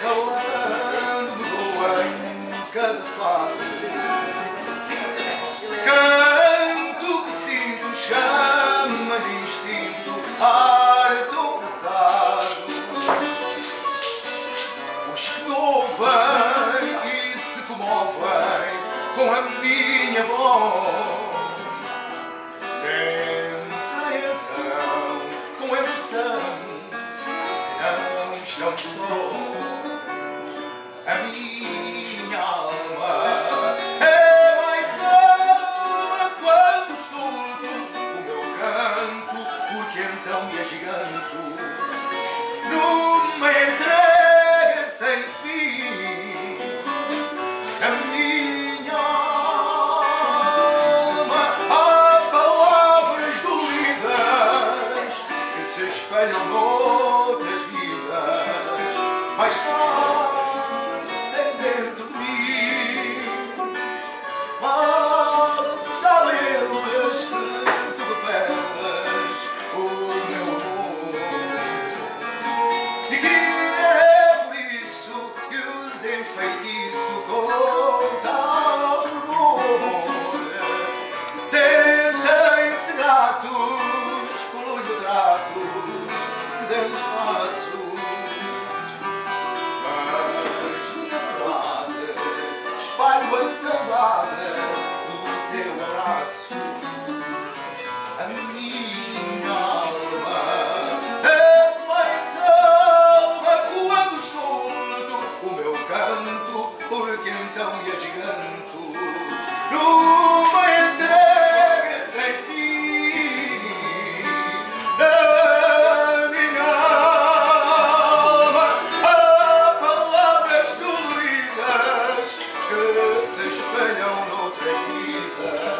calando em cada fato Canto que sinto chama de instinto, ar tão pesado. Os que não ouvem e se comovem com a minha voz. Sentem então com emoção, não estão só. Se espelham Mas na se espelham noutras vidas.